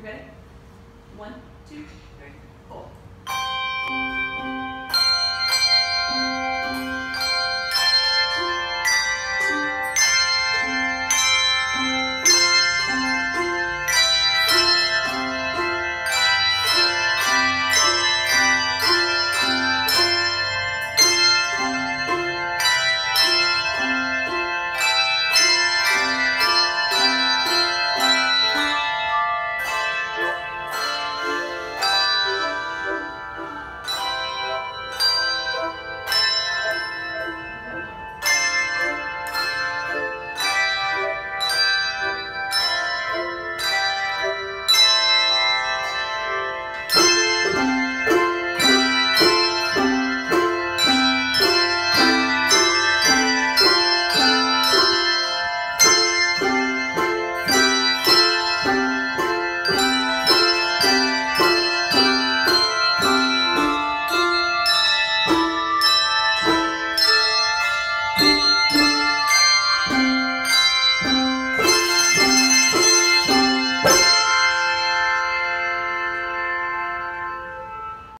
You ready? two.